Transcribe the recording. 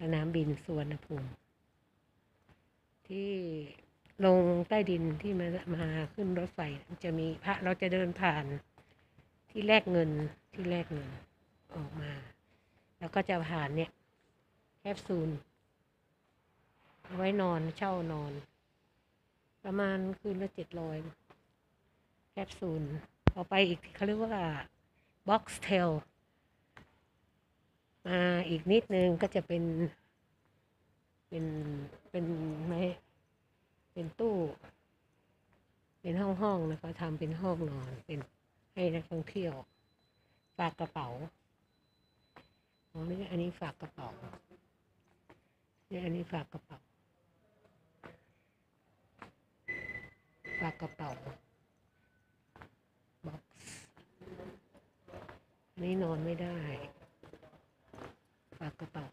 สนามบินสุวรรณภูมิ ที่ลงใต้ดินที่มามาขึ้นรถไฟจะมีพระเราจะเดินผ่านที่แลกเงินที่แลกเงินออกมา แล้วก็จะผ่านเนี่ยแคปซูลไว้นอนเช่านอน ประมาณคืนละเจ็ดร้อยแคปซูลพอไปอีกเขาเรียกว่าBoxtel อีกนิดนึงก็จะเป็น เป็นเป็นไม้เป็นตู้ เป็นห้องห้องนะคะทำเป็นห้องนอนเป็นให้นักท่องเที่ยว ฝากกระเป๋าอ๋อนี่อันนี้ฝากกระเป๋านี่อันนี้ฝากกระเป๋าฝากกระเป๋าบ็อกซ์อันนี้นอนไม่ได้ sepatu pak